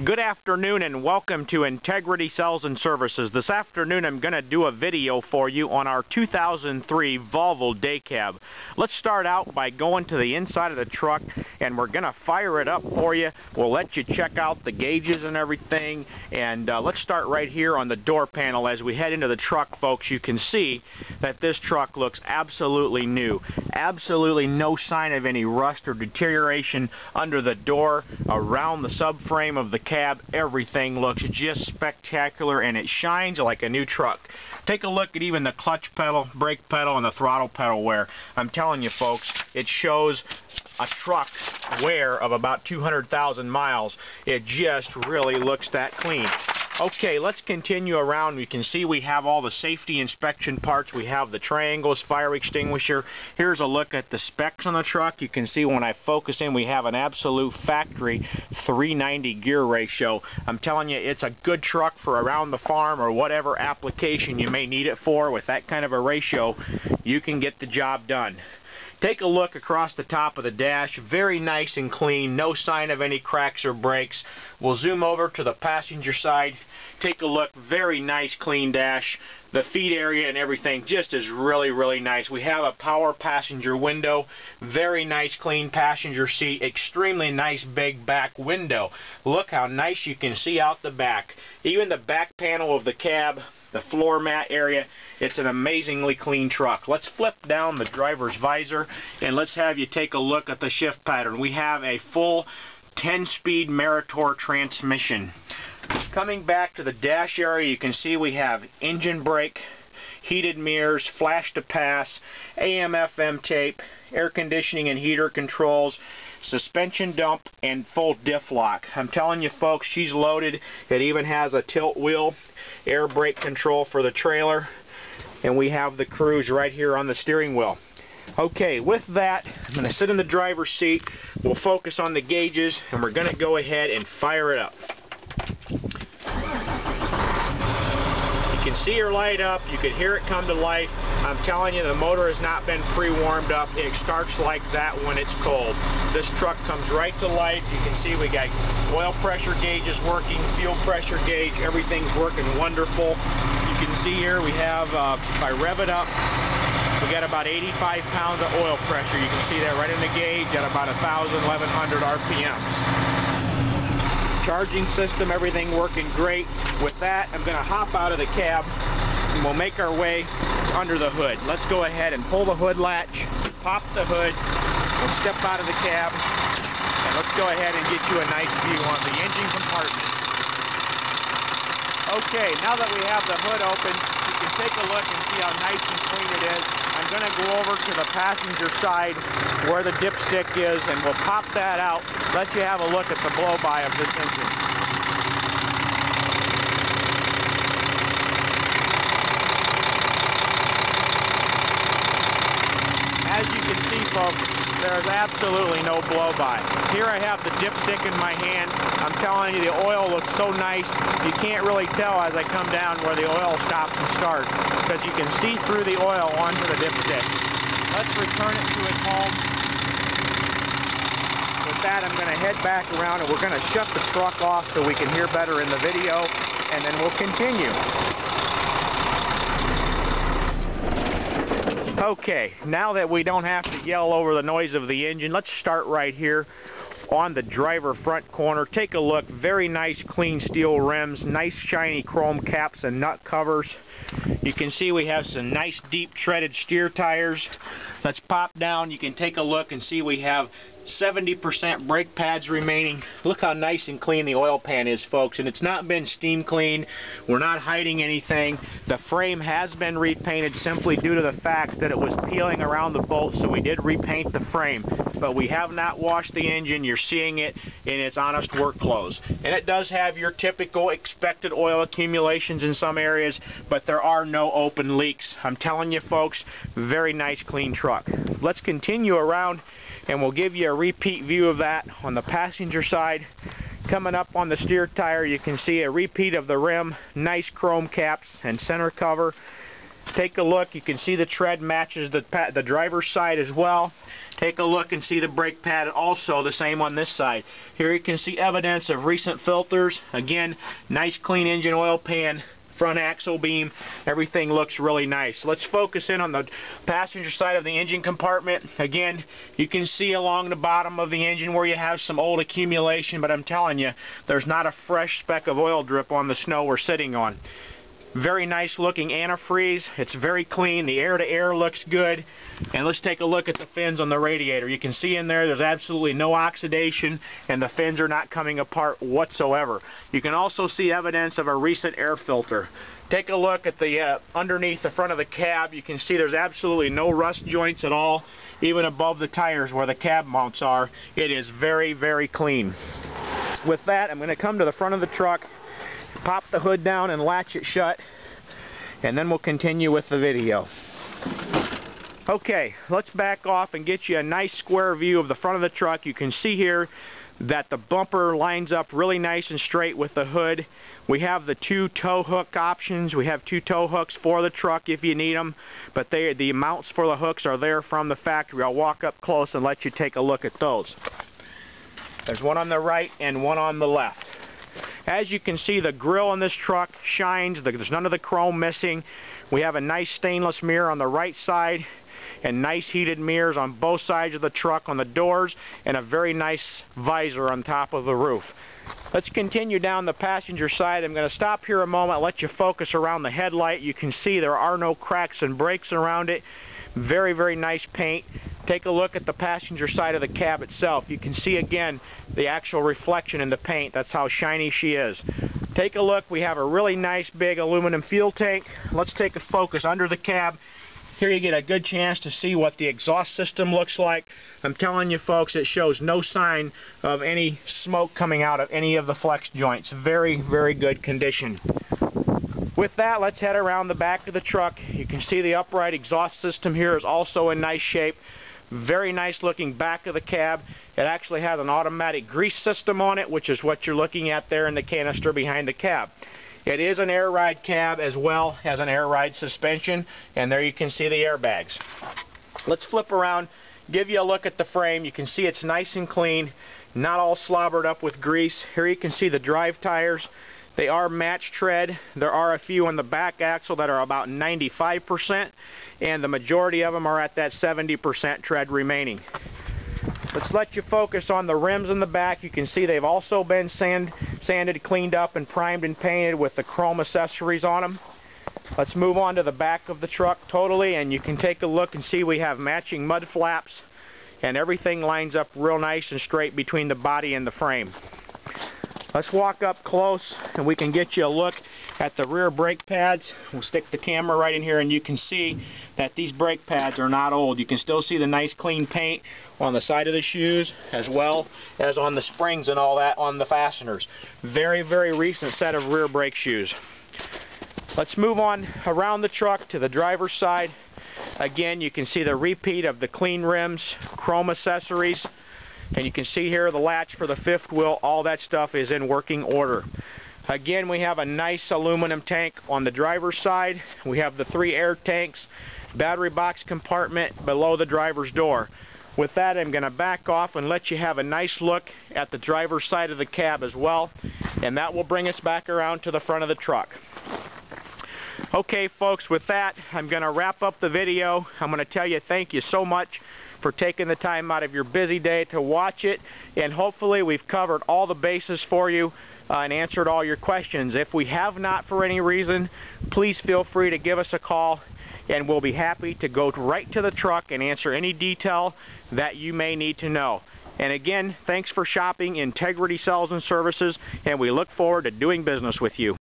Good afternoon and welcome to Integrity Sales and Services. This afternoon I'm going to do a video for you on our 2003 Volvo day cab. Let's start out by going to the inside of the truck and we're going to fire it up for you. We'll let you check out the gauges and everything and uh, let's start right here on the door panel. As we head into the truck folks you can see that this truck looks absolutely new. Absolutely no sign of any rust or deterioration under the door, around the subframe of the cab, everything looks just spectacular and it shines like a new truck. Take a look at even the clutch pedal, brake pedal, and the throttle pedal wear. I'm telling you folks, it shows a truck wear of about 200,000 miles. It just really looks that clean. Okay, let's continue around. You can see we have all the safety inspection parts. We have the triangles, fire extinguisher. Here's a look at the specs on the truck. You can see when I focus in, we have an absolute factory 390 gear ratio. I'm telling you, it's a good truck for around the farm or whatever application you may need it for. With that kind of a ratio, you can get the job done. Take a look across the top of the dash. Very nice and clean. No sign of any cracks or breaks. We'll zoom over to the passenger side. Take a look. Very nice clean dash. The feet area and everything just is really, really nice. We have a power passenger window. Very nice clean passenger seat. Extremely nice big back window. Look how nice you can see out the back. Even the back panel of the cab the floor mat area. It's an amazingly clean truck. Let's flip down the driver's visor and let's have you take a look at the shift pattern. We have a full 10-speed Meritor transmission. Coming back to the dash area, you can see we have engine brake, heated mirrors, flash to pass, AM FM tape, air conditioning and heater controls, suspension dump, and full diff lock. I'm telling you folks, she's loaded. It even has a tilt wheel, air brake control for the trailer, and we have the cruise right here on the steering wheel. Okay, with that, I'm going to sit in the driver's seat. We'll focus on the gauges, and we're going to go ahead and fire it up. You can see her light up. You can hear it come to life. I'm telling you, the motor has not been pre-warmed up. It starts like that when it's cold. This truck comes right to life. You can see we got oil pressure gauges working, fuel pressure gauge. Everything's working wonderful. You can see here we have, uh, if I rev it up, we got about 85 pounds of oil pressure. You can see that right in the gauge at about 1,000, 1,100 RPMs charging system, everything working great. With that, I'm going to hop out of the cab and we'll make our way under the hood. Let's go ahead and pull the hood latch, pop the hood, we'll step out of the cab, and let's go ahead and get you a nice view on the engine compartment. Okay, now that we have the hood open, you can take a look and see how nice and clean it is. Going to go over to the passenger side where the dipstick is, and we'll pop that out, let you have a look at the blow-by of this engine. As you can see, folks, there's absolutely no blow-by. Here I have the dipstick in my hand. I'm telling you, the oil looks so nice, you can't really tell as I come down where the oil stops and starts, because you can see through the oil onto the dipstick. Let's return it to its home. With that, I'm going to head back around and we're going to shut the truck off so we can hear better in the video, and then we'll continue. Okay, now that we don't have to yell over the noise of the engine, let's start right here on the driver front corner. Take a look, very nice clean steel rims, nice shiny chrome caps and nut covers. You can see we have some nice deep treaded steer tires. Let's pop down, you can take a look and see we have 70% brake pads remaining. Look how nice and clean the oil pan is, folks. And it's not been steam cleaned. We're not hiding anything. The frame has been repainted simply due to the fact that it was peeling around the bolt, so we did repaint the frame. But we have not washed the engine. You're seeing it in its honest work clothes. And it does have your typical expected oil accumulations in some areas, but there are no open leaks. I'm telling you, folks, very nice, clean truck. Let's continue around and we'll give you a repeat view of that on the passenger side. Coming up on the steer tire, you can see a repeat of the rim, nice chrome caps and center cover. Take a look, you can see the tread matches the, the driver's side as well. Take a look and see the brake pad also the same on this side. Here you can see evidence of recent filters. Again, nice clean engine oil pan front axle beam, everything looks really nice. Let's focus in on the passenger side of the engine compartment. Again, you can see along the bottom of the engine where you have some old accumulation, but I'm telling you, there's not a fresh speck of oil drip on the snow we're sitting on. Very nice looking antifreeze. It's very clean. The air to air looks good. And let's take a look at the fins on the radiator. You can see in there there's absolutely no oxidation and the fins are not coming apart whatsoever. You can also see evidence of a recent air filter. Take a look at the uh, underneath the front of the cab. You can see there's absolutely no rust joints at all, even above the tires where the cab mounts are. It is very, very clean. With that, I'm going to come to the front of the truck pop the hood down and latch it shut and then we'll continue with the video. Okay, let's back off and get you a nice square view of the front of the truck. You can see here that the bumper lines up really nice and straight with the hood. We have the two tow hook options. We have two tow hooks for the truck if you need them, but they, the mounts for the hooks are there from the factory. I'll walk up close and let you take a look at those. There's one on the right and one on the left. As you can see, the grill on this truck shines. There's none of the chrome missing. We have a nice stainless mirror on the right side and nice heated mirrors on both sides of the truck on the doors and a very nice visor on top of the roof. Let's continue down the passenger side. I'm going to stop here a moment, let you focus around the headlight. You can see there are no cracks and breaks around it. Very, very nice paint. Take a look at the passenger side of the cab itself. You can see again the actual reflection in the paint. That's how shiny she is. Take a look. We have a really nice big aluminum fuel tank. Let's take a focus under the cab. Here you get a good chance to see what the exhaust system looks like. I'm telling you folks, it shows no sign of any smoke coming out of any of the flex joints. Very, very good condition. With that, let's head around the back of the truck. You can see the upright exhaust system here is also in nice shape. Very nice looking back of the cab. It actually has an automatic grease system on it, which is what you're looking at there in the canister behind the cab. It is an air ride cab as well as an air ride suspension, and there you can see the airbags. Let's flip around, give you a look at the frame. You can see it's nice and clean, not all slobbered up with grease. Here you can see the drive tires. They are match tread. There are a few on the back axle that are about 95%, and the majority of them are at that 70% tread remaining. Let's let you focus on the rims in the back. You can see they've also been sand, sanded, cleaned up, and primed and painted with the chrome accessories on them. Let's move on to the back of the truck totally, and you can take a look and see we have matching mud flaps, and everything lines up real nice and straight between the body and the frame. Let's walk up close and we can get you a look at the rear brake pads. We'll stick the camera right in here and you can see that these brake pads are not old. You can still see the nice clean paint on the side of the shoes as well as on the springs and all that on the fasteners. Very, very recent set of rear brake shoes. Let's move on around the truck to the driver's side. Again, you can see the repeat of the clean rims, chrome accessories, and you can see here the latch for the fifth wheel, all that stuff is in working order. Again, we have a nice aluminum tank on the driver's side. We have the three air tanks, battery box compartment below the driver's door. With that, I'm going to back off and let you have a nice look at the driver's side of the cab as well. And that will bring us back around to the front of the truck. Okay, folks, with that, I'm going to wrap up the video. I'm going to tell you thank you so much for taking the time out of your busy day to watch it. And hopefully we've covered all the bases for you uh, and answered all your questions. If we have not for any reason, please feel free to give us a call and we'll be happy to go right to the truck and answer any detail that you may need to know. And again, thanks for shopping Integrity Sales and Services, and we look forward to doing business with you.